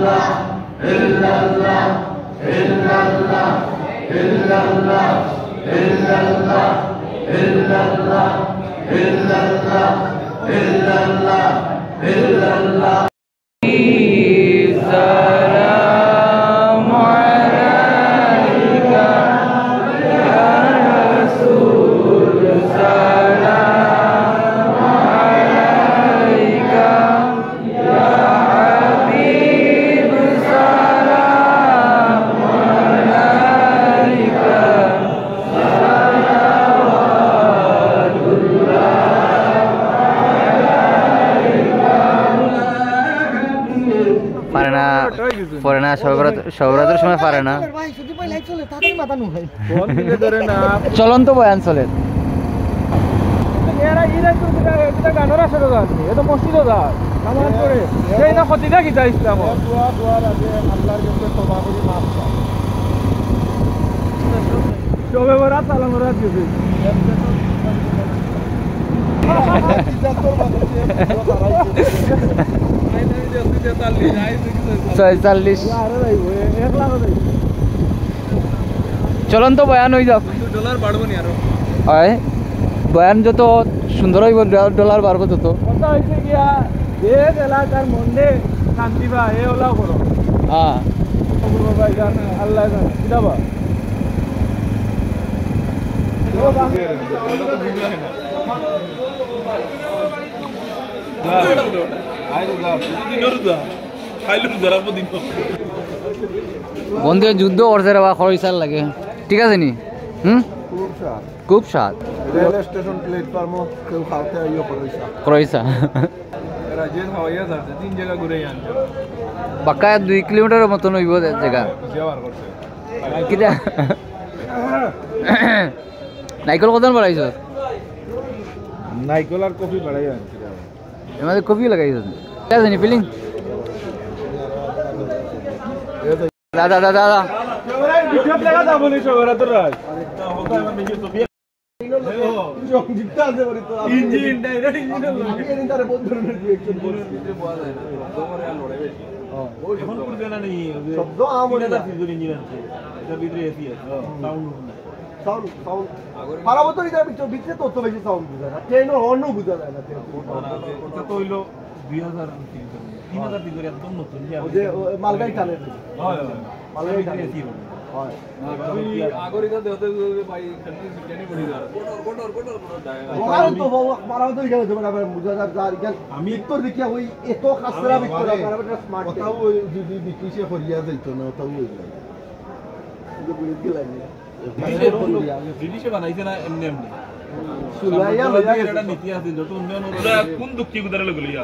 পারে না পরে না সবরাত্রের সময় পারে না ভাই শুধু ভাই লাইট চলে তাড়াতাড়ি মাথা নো ভাই গান এটা মসজিদও গান নামাজ পড়ে সেই না। ক্ষতিটা কি চাই ইসলাম দোয়া দোয়ার আগে আল্লাহর কাছে তওবা করি মাফ চাও সবে সালাম ছয়চল্লিশ। চলন্ত বয়ান হয়ে যাক ডলার বাড়বো নি আরও হয় বয়ান যত সুন্দর হইব ডলার বাড়বো তত কথা হয়েছে গিয়া দেশ এলাকার মন্ডে শান্তি বা এ ওলাও করো হ্যাঁ আল্লাহ বন্ধু যুদ্ধ করছে রে বা খরচার লাগে। ঠিক আছে নি? হুম? খুব স্বাদ। রেল স্টেশন প্ল্যাটফর্মও কেউ খাওয়াতে করেছে খরচা রাজ্যের হাওয়াইয়া যাচ্ছে তিন জায়গা ঘুরে আনছে। পাক্কা দুই কিলোমিটারের মতন হইব জায়গা কিটা নাইকল কত বাড়াইছ নাইকল আর কফি বাড়াই আনছি। এমাদের কফি লাগাইছ ঠিক আছে নি ফিলিং? আমলে সাউন্ড সাউন্ড পারাবত এটার ভিতরে ভিতরে তত বেশি সাউন্ড বুঝা না হর্নও বুঝা যায় না ওই যে ও মালগাড়ি টানে মালগাড়ি টানে হয়। কারণ তো মারাও তো এখানে তোমার আবার বুঝা যায় যার এখান আমি তো দেখিয়া ওই এত খাসরা ভিতর আপনার একটা স্মার্ট কথাও যদি ব্রিটিশে করিয়া যাইত না বানাইছে না এমনি এমনি। ಸುಲಯ ಲಯ ನೀತಿ ಹಾಕ್ತಿದ್ದು ಒಂದು ಕುಂದು ಕುದರಲು ಗುಲಿಯ